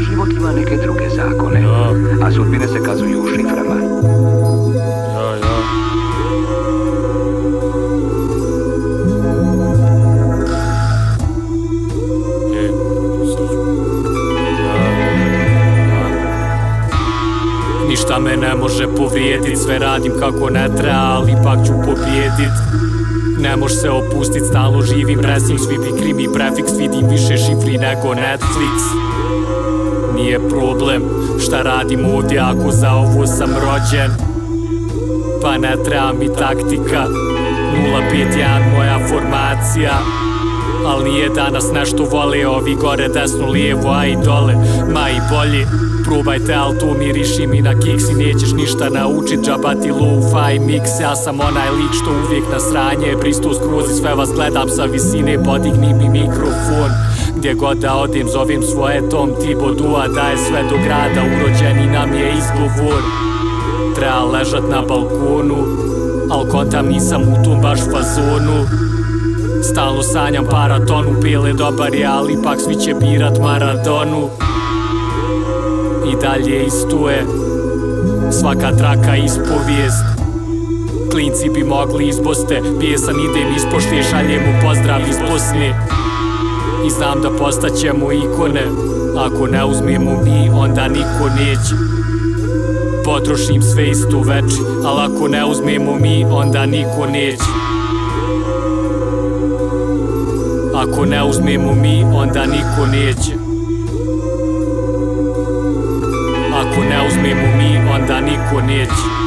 život ima neke druge zakone, Ja. a sudbine se kazuju u šiframa. Ja, ja. Ništa me ne može povrijedit, sve radim kako ne treba, ali ipak ću pobijedit Ne može se opustit, stalno živim wrestling, svi bi krimi prefiks, vidim više šifri nego Netflix Nije problem. Šta radim ovdje ako za ovo sam rođen? Pa ne treba mi taktika. 051 moja formacija Al nije danas nešto vole Ovi gore desno lijevo a i dole. Ma i bolje Probajte al to miriši mi na kiks I nećeš ništa naučit. Džaba ti lo-fi mix Ja sam onaj lik što uvijek na sranje Pristo skroz i sve vas gledam sa visine Podigni mi mikrofon. Gdje god da odim zovim svoje Tom Tibo Dua Da je sve do grada. Urođeni nam je izgovor. Treba ležat na balkonu Al kontam nisam u tom baš fazonu Stalno sanjam paratonu Bile dobar je, ali ipak svi će birat Maradonu. I dalje isto je Svaka traka ispovijest. Klinci bi mogli iz Boste Bijesan idem iz pošte Šaljem pozdrav iz Bosne. I znam da postaćemo ikone Ako ne uzmemo mi, onda niko neće. Potrošim sve isto veče Al ako ne uzmemo mi, onda niko neće Ako ne uzmemo mi, onda niko neće. Ako ne uzmemo mi, onda niko neće